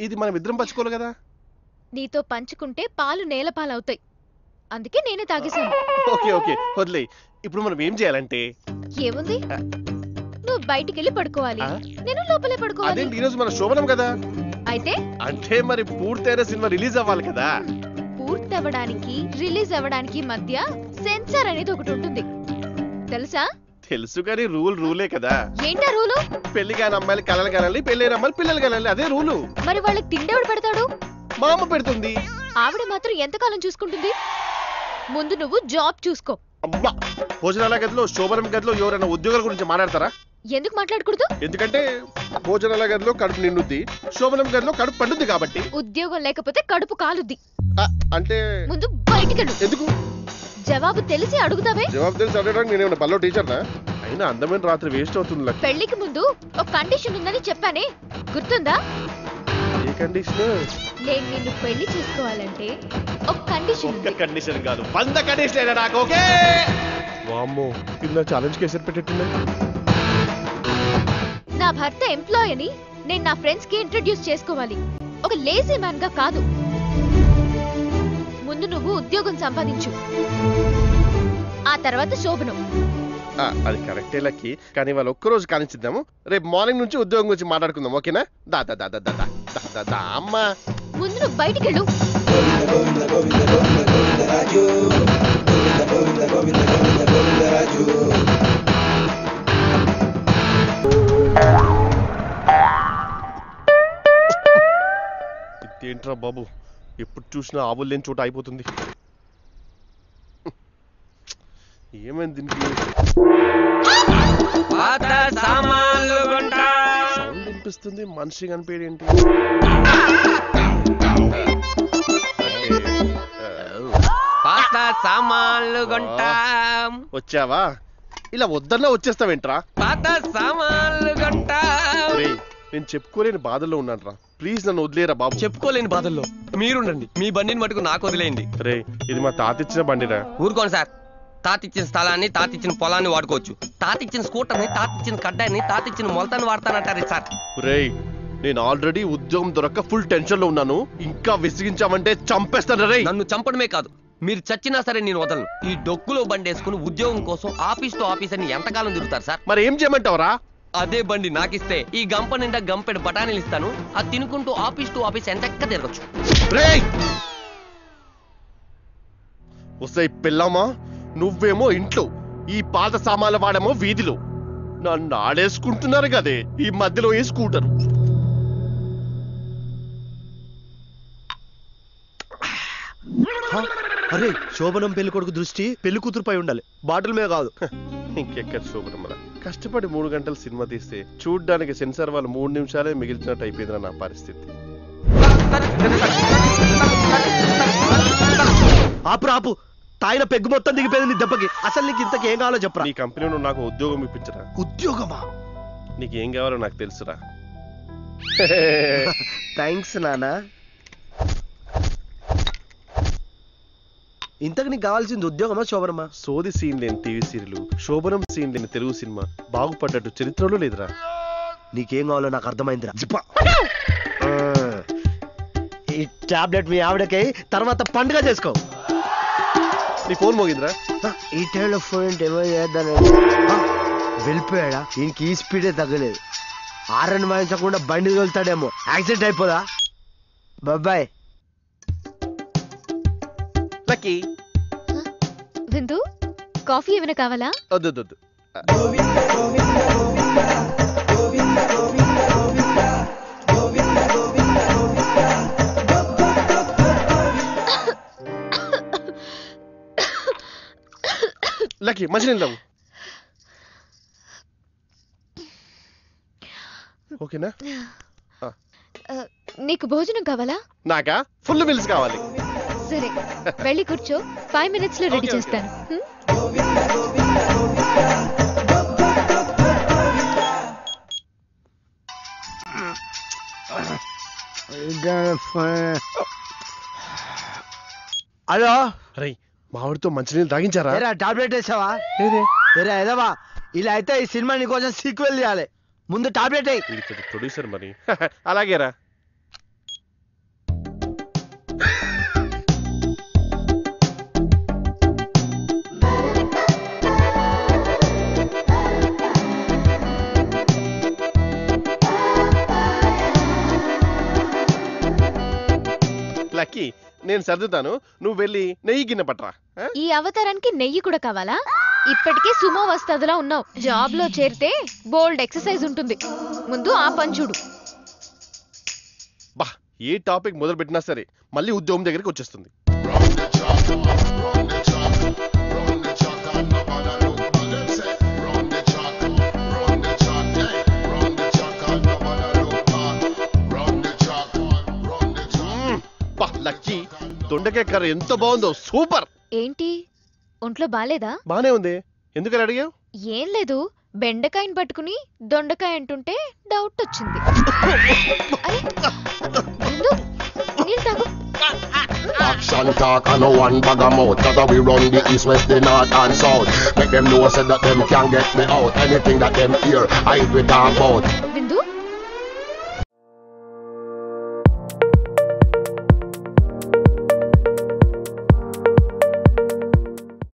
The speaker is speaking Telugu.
ఇది మనం ఇద్దరం పంచుకోవాలి కదా? నీతో పంచుకుంటే పాలు నేల పాలవుతాయి. అందుకే నేనే తాగేశాను. ఓకే ఓకే వదిలే ఇప్పుడు మనం ఏం చేయాలంటే? ఏముంది? నువ్వు బయటికి వెళ్ళి పడుకోవాలి? నేను లోపలే పడుకోవాలి. అదేంటి ఈరోజు మన శోభనం కదా? అయితే? అంటే మరి పూర్తయిన సినిమా రిలీజ్ అవ్వాలి కదా? పూర్తి అవ్వడానికి రిలీజ్ అవ్వడానికి మధ్య సెన్సార్ అనేది ఒకటి ఉంటుంది. తెలుసా? తెలుసు కానీ రూల్ రూలే కదా. ఏంటా రూలు? పెళ్ళి కాని అమ్మాయిలు కలలు కనాలి పెళ్ళైన అమ్మాయిలు పిల్లలు కనాలి అదే రూలు. మరి వాళ్ళకి తిండెవడు పెడతాడు? మా అమ్మ పెడుతుంది. ఆవిడ మాత్రం ఎంతకాలం చూసుకుంటుంది? ముందు నువ్వు జాబ్ చూసుకో. అబ్బా! భోజనాల గదిలో శోభనం గదిలో ఎవరైనా ఉద్యోగాల గురించి మాట్లాడతారా? ఎందుకు మాట్లాడకూడదు? ఎందుకంటే భోజనాల గదిలో కడుపు నిండుద్ది శోభనం గదిలో కడుపు పండుద్ది కాబట్టి. ఉద్యోగం లేకపోతే కడుపు కాలుద్ది. అంటే ముందు బయటికెళ్ళు. ఎందుకు? జవాబు తెలిసి అడుగుతావే. జవాబు తెలిసి అడగడానికి నేనేమైనా బల్లో టీచర్నా? అయినా అందమైన రాత్రి వేస్ట్ అవుతుంది లక్. పెళ్ళికి ముందు ఒక కండిషన్ ఉందని చెప్పానే. గుర్తుందా? ఏ కండిషన్? నేను నిన్ను పెళ్ళి చేసుకోవాలంటే ఒక కండిషన్ ఒక్క ఉంది. కండిషన్ కాదు వంద కండిషన్ అయినా నాకు ఓకే? వామ్మో ఇలా ఛాలెంజ్ కేసరి పెట్టేట్టున్నా నా భర్త ఎంప్లాయ్ అని నేను నా ఫ్రెండ్స్కి ఇంట్రడ్యూస్ చేసుకోవాలి. ఒక లేజీ మ్యాన్గా కాదు. ముందు నువ్వు ఉద్యోగం సంపాదించు. ఆ తర్వాత శోభనం. ఆ, అది కరెక్టే లక్కి. కానీ వాళ్ళు ఒక్కరోజు కానిచ్చిద్దాము. రేపు మార్నింగ్ నుంచి ఉద్యోగం గురించి మాట్లాడుకుందాం ఓకేనా? దా దా దా దా దా దా దా దా దా అమ్మా. ముందు నువ్వు బయటికెళ్ళు. ఇదేంట్రా బాబు? ఎప్పుడు చూసినా ఆవులు లేని చోట అయిపోతుంది ఏమైంది దీనికి? సౌండ్ వినిపిస్తుంది మనిషి కనిపించేది ఏంటి? సామాన్లు కొంటాం. వచ్చావా? ఇలా వద్దన్నా వచ్చేస్తావేంట్రా? పాత సామాన్లు కొంటాం. రేయ్ నేను చెప్పుకోలేని బాధల్లో ఉన్నాను రా ప్లీజ్ నన్ను వదిలేరా బాబు. చెప్పుకోలేని బాధల్లో. మీరుండండి. మీ బండిని మటుకు నాకు వదిలేయండి. రే ఇది మా తాత ఇచ్చిన బండిరా. ఊరుకోండి సార్. తాతిచ్చిన స్థలాన్ని తాతిచ్చిన పొలాన్ని వాడుకోవచ్చు. తాతిచ్చిన స్కూటర్ని తాతిచ్చిన కడ్డాన్ని తాతిచ్చిన మొలతాన్ని వాడతానంటారు సార్. రేయ్ నేను ఆల్రెడీ ఉద్యోగం దొరక్క ఫుల్ టెన్షన్లో ఉన్నాను. ఇంకా విసిగించామంటే చంపేస్తాను రేయ్. నన్ను చంపడమే కాదు. మీరు చచ్చినా సరే నేను వదలను. ఈ డొక్కులో బండి వేసుకుని ఉద్యోగం కోసం ఆఫీస్ టు ఆఫీస్ అని ఎంతకాలం తిరుగుతారు సార్? మరి ఏం చేయమంటావరా? అదే బండి నాకిస్తే ఈ గంప నిండా గంపెడు బఠానీలు ఇస్తాను. అది తినుకుంటూ ఆఫీస్ టు ఆఫీస్ ఎంతక్క తిరగచ్చు. రేయ్! వస్తాయి పిల్లమా నువ్వేమో ఇంట్లో ఈ పాత సామాన్ల వాడేమో వీధిలో. నన్ను ఆడేసుకుంటున్నారు కదే ఈ మధ్యలో ఏ స్కూటర్? అరే శోభనం పెళ్ళి కొడుకు దృష్టి పెళ్ళి కూతురుపై ఉండాలి. బాటిల్ మీద కాదు. ఇంకెక్కడ శోభనం వల్ల కష్టపడి మూడు గంటలు సినిమా తీస్తే చూడ్డానికి సెన్సార్ వాళ్ళు మూడు నిమిషాలే మిగిల్చినట్టు అయిపోయింది నా పరిస్థితి. ఆపు ఆపు. తాయిన పెగ్గు మొత్తం దిగిపోయింది నీ దెబ్బకి. అసలు నీకు ఇంతకి ఏం కావాలో చెప్పరా. నీ కంపెనీలో నాకు ఉద్యోగం ఇప్పించరా. ఉద్యోగమా? నీకు ఏం కావాలో నాకు తెలుసురా. థ్యాంక్స్ నానా ఇంతకు నీకు కావాల్సింది ఉద్యోగమా శోభనమా? సోది సీన్ లేని టీవీ సీరియల్ శోభనం సీన్ లేని తెలుగు సినిమా బాగుపడ్డట్టు చరిత్రలో లేదురా. నీకేం కావాలో నాకు అర్థమైందిరా. ఆ, ఈ టాబ్లెట్ మీ ఆవిడకై తర్వాత పండుగ చేసుకో. నీ ఫోన్ మోగిందిరా. ఈ టైంలో ఫోన్ ఏమో చేద్దాను వెళ్ళిపోయాడా? ఈయనకి ఈ స్పీడే తగ్గలేదు. ఆరని వాయించకుండా బండి తోలుతాడేమో యాక్సిడెంట్ అయిపోదా? బాబాయ్ లక్కీ విందు కాఫీ ఏమైనా కావాలా? వద్దు వద్దు, లక్కీ మంచినీళ్ళు తాగు. ఓకేనా? నీకు భోజనం కావాలా? నాకా? ఫుల్ మిల్స్ కావాలి. సరే. వెళ్ళి కూర్చో. ఫైవ్ మినిట్స్లో రెడీ. చేస్తాను. హ్మ్? హలో. రై మావిడితో మంచినీళ్ళు తాగించారా? ఏరా టాబ్లెట్ వేసావా? లేదే ఏరా ఏదవా ఇలా అయితే ఈ సినిమా నీకోసం సీక్వెల్ చేయాలి. ముందు టాబ్లెట్ వేయి. ప్రొడ్యూసర్ మరి. అలాగేరా. నేను సర్దుతాను. నువ్వు వెళ్ళి నెయ్యి గిన్నె పట్టరా? ఈ అవతారానికి నెయ్యి కూడా కావాలా? ఇప్పటికే సుమో వస్తదిలా ఉన్నావు. జాబ్లో చేరితే బోల్డ్ ఎక్సర్సైజ్ ఉంటుంది. ముందు ఆ పని చూడు. బా ఏ టాపిక్ మొదలు పెట్టినా సరే మళ్ళీ ఉద్యోగం దగ్గరికి వచ్చేస్తుంది. దుండకే కర్ర ఎంత బాగుందో సూపర్! ఏంటి? ఒంట్లో బాలేదా? బానే ఉంది. ఎందుకని అడిగావు? ఏం లేదు. బెండకాయని పట్టుకుని దొండకాయ అంటుంటే డౌట్ వచ్చింది. విజయ్